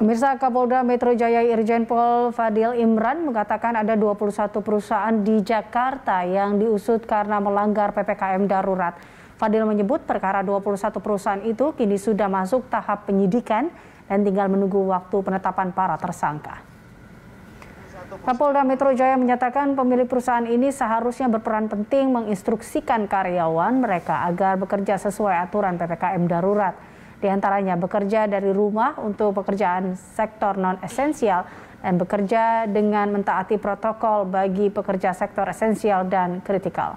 Pemirsa Kapolda Metro Jaya Irjen Pol Fadil Imran mengatakan ada 21 perusahaan di Jakarta yang diusut karena melanggar PPKM darurat. Fadil menyebut perkara 21 perusahaan itu kini sudah masuk tahap penyidikan dan tinggal menunggu waktu penetapan para tersangka. Kapolda Metro Jaya menyatakan pemilik perusahaan ini seharusnya berperan penting menginstruksikan karyawan mereka agar bekerja sesuai aturan PPKM darurat. Di antaranya bekerja dari rumah untuk pekerjaan sektor non-esensial dan bekerja dengan mentaati protokol bagi pekerja sektor esensial dan kritikal.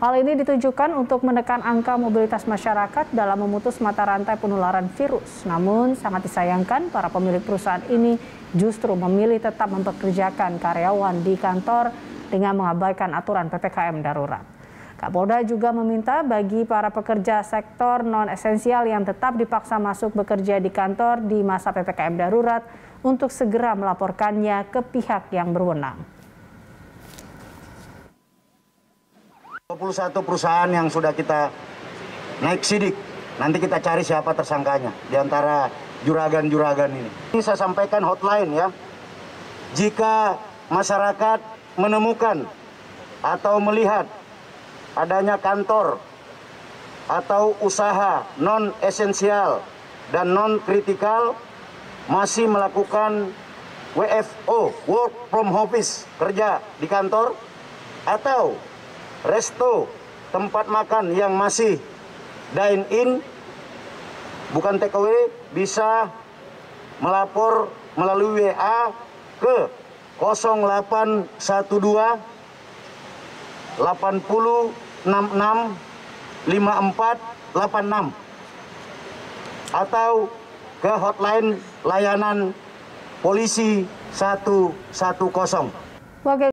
Hal ini ditujukan untuk menekan angka mobilitas masyarakat dalam memutus mata rantai penularan virus. Namun sangat disayangkan para pemilik perusahaan ini justru memilih tetap mempekerjakan karyawan di kantor dengan mengabaikan aturan PPKM darurat. Kapolda juga meminta bagi para pekerja sektor non-esensial yang tetap dipaksa masuk bekerja di kantor di masa PPKM darurat untuk segera melaporkannya ke pihak yang berwenang. 21 perusahaan yang sudah kita naik sidik. Nanti kita cari siapa tersangkanya di antara juragan-juragan ini. Ini saya sampaikan hotline ya. Jika masyarakat menemukan atau melihat adanya kantor atau usaha non esensial dan non kritikal masih melakukan WFO work from office kerja di kantor atau resto tempat makan yang masih dine in bukan take away bisa melapor melalui WA ke 0812 80 66 54 86 atau ke hotline layanan polisi 110. Wakil